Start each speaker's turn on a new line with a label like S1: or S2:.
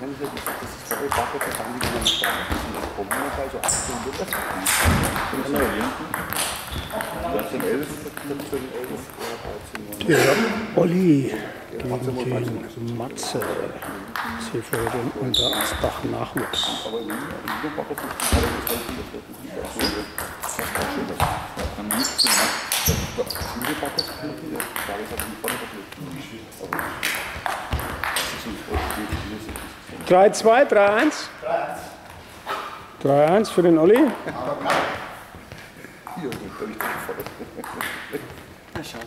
S1: wieder gesagt, das ist voll Sache, da haben die wieder nicht da. Das kommen wir bei so 18 Uhr. Und dann noch hinten. 1911, 1911, 13 Uhr.
S2: Ja, Olli gegen den Matze. Sie für den Unterasbach Nachwuchs.
S1: Aber in Niederbach ist es gerade gefunden, das wird nicht so. Das ist auch schön. Das kann man nicht gemacht. Niederbach ist hier. Da ist das nicht voll das ist ein
S2: 3-2, 3-1. 3-1 für den Olli.
S3: Na, schade.